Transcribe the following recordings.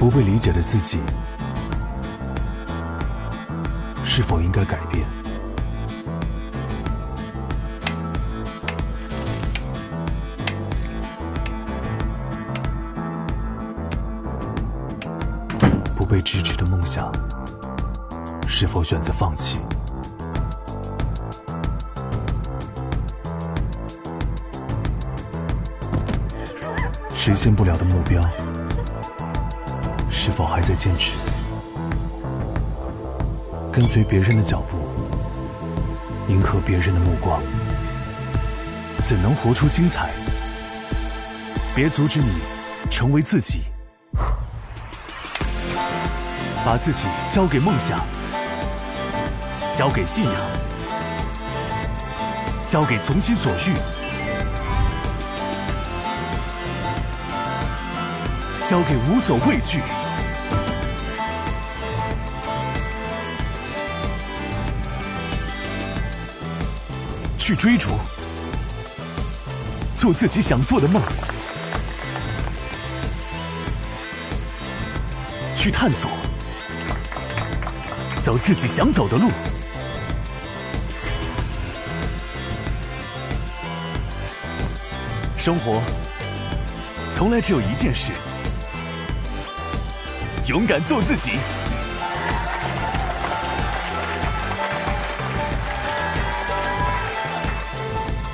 不被理解的自己，是否应该改变？不被支持的梦想，是否选择放弃？实现不了的目标，是否还在坚持？跟随别人的脚步，迎合别人的目光，怎能活出精彩？别阻止你成为自己，把自己交给梦想，交给信仰，交给从心所欲。交给无所畏惧，去追逐，做自己想做的梦，去探索，走自己想走的路。生活从来只有一件事。勇敢做自己，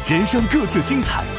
人生各自精彩。